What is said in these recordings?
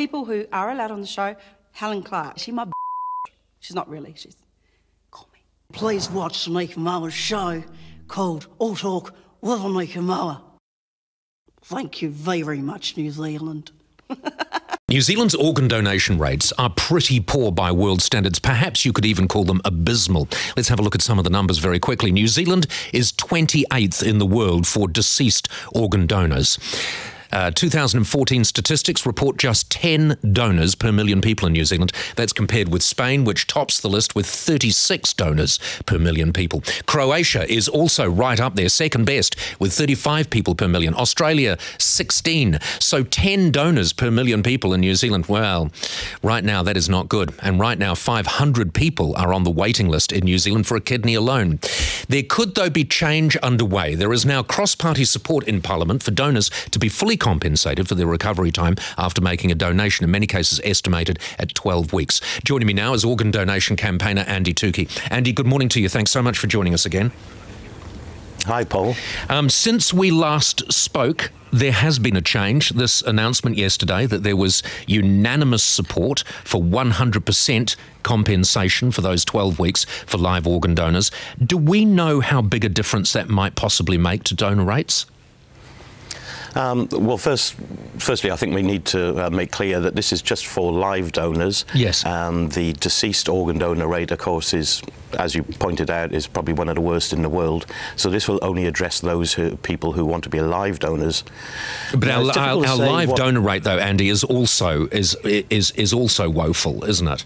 people who are allowed on the show. Helen Clark, she's my. She's not really. She's. Call me. Please watch Anika Moa's show called All Talk with Anika Moa. Thank you very much, New Zealand. New Zealand's organ donation rates are pretty poor by world standards. Perhaps you could even call them abysmal. Let's have a look at some of the numbers very quickly. New Zealand is 28th in the world for deceased organ donors. Uh, 2014 statistics report just 10 donors per million people in New Zealand. That's compared with Spain, which tops the list with 36 donors per million people. Croatia is also right up there, second best, with 35 people per million. Australia, 16. So 10 donors per million people in New Zealand. Well, right now that is not good. And right now, 500 people are on the waiting list in New Zealand for a kidney alone. There could, though, be change underway. There is now cross party support in Parliament for donors to be fully compensated for their recovery time after making a donation, in many cases estimated at 12 weeks. Joining me now is organ donation campaigner Andy Tookey. Andy, good morning to you. Thanks so much for joining us again. Hi, Paul. Um, since we last spoke, there has been a change. This announcement yesterday that there was unanimous support for 100% compensation for those 12 weeks for live organ donors. Do we know how big a difference that might possibly make to donor rates? Um, well, first, firstly, I think we need to uh, make clear that this is just for live donors. Yes. Um, the deceased organ donor rate, of course, is, as you pointed out, is probably one of the worst in the world. So this will only address those who, people who want to be live donors. But now, our, our, our live donor rate, though, Andy, is also is is is also woeful, isn't it?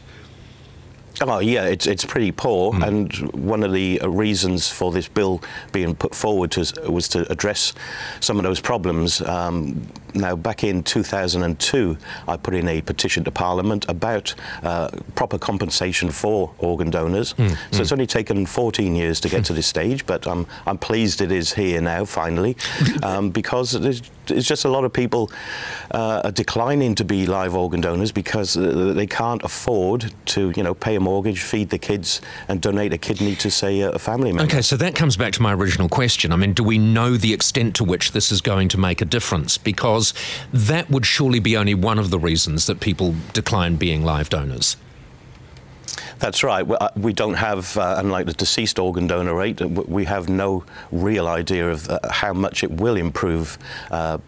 Oh yeah, it's it's pretty poor, mm. and one of the uh, reasons for this bill being put forward to, was to address some of those problems. Um, now, back in 2002, I put in a petition to Parliament about uh, proper compensation for organ donors. Mm. So mm. it's only taken 14 years to get to this stage, but um, I'm pleased it is here now, finally, um, because it's just a lot of people uh, are declining to be live organ donors because uh, they can't afford to, you know, pay a mortgage, feed the kids, and donate a kidney to, say, a family member. Okay, so that comes back to my original question. I mean, do we know the extent to which this is going to make a difference? Because that would surely be only one of the reasons that people decline being live donors. That's right. Uh, we don't have, uh, unlike the deceased organ donor rate, we have no real idea of uh, how much it will improve uh,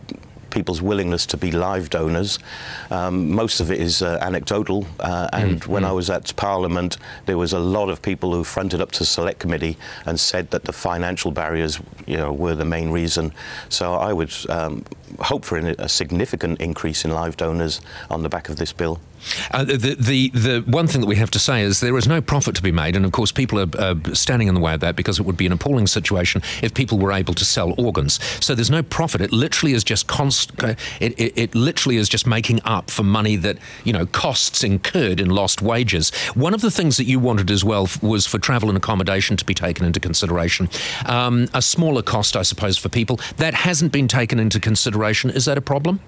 people's willingness to be live donors. Um, most of it is uh, anecdotal, uh, and mm, when mm. I was at Parliament, there was a lot of people who fronted up to Select Committee and said that the financial barriers, you know, were the main reason. So I would um, hope for a significant increase in live donors on the back of this bill. Uh, the, the, the one thing that we have to say is there is no profit to be made, and of course people are uh, standing in the way of that because it would be an appalling situation if people were able to sell organs. So there's no profit. It literally is just const- uh, it, it, it literally is just making up for money that you know costs incurred in lost wages. One of the things that you wanted as well was for travel and accommodation to be taken into consideration. Um, a smaller cost, I suppose, for people that hasn't been taken into consideration. Is that a problem?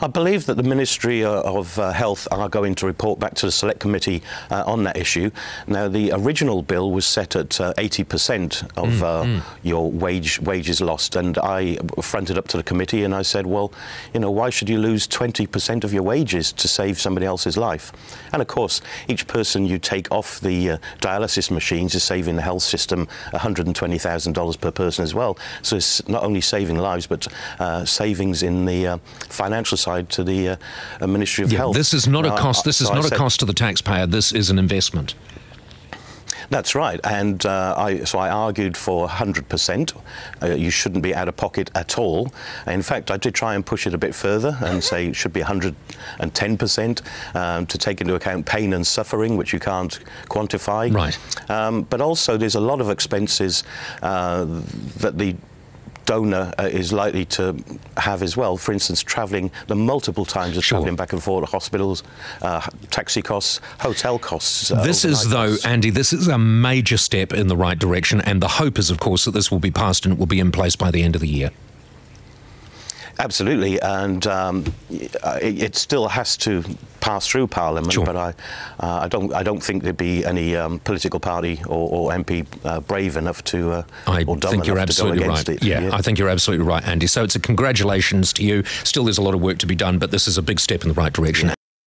I believe that the Ministry uh, of uh, Health are going to report back to the Select Committee uh, on that issue. Now, the original bill was set at 80% uh, of mm, mm. your wage wages lost, and I fronted up to the committee and I said, well, you know, why should you lose 20% of your wages to save somebody else's life? And of course, each person you take off the uh, dialysis machines is saving the health system $120,000 per person as well. So it's not only saving lives, but uh, savings in the financial financial side to the uh, Ministry of yeah, Health. This is not a cost. This is so not a cost to the taxpayer. This is an investment. That's right, and uh, I, so I argued for 100%. Uh, you shouldn't be out of pocket at all. In fact, I did try and push it a bit further and say it should be 110% um, to take into account pain and suffering, which you can't quantify. Right. Um, but also, there's a lot of expenses uh, that the donor uh, is likely to have as well. For instance, travelling the multiple times of sure. travelling back and forth to hospitals, uh, taxi costs, hotel costs. Uh, this is, though, costs. Andy, this is a major step in the right direction, and the hope is, of course, that this will be passed and it will be in place by the end of the year. Absolutely, and um, it, it, still has to pass through Parliament. Sure. But I, uh, I don't, I don't think there'd be any um, political party or, or MP uh, brave enough to, uh, I think you're enough to go absolutely right. it. Yeah, I think you're absolutely right, Andy. So it's a congratulations to you. Still, there's a lot of work to be done, but this is a big step in the right direction.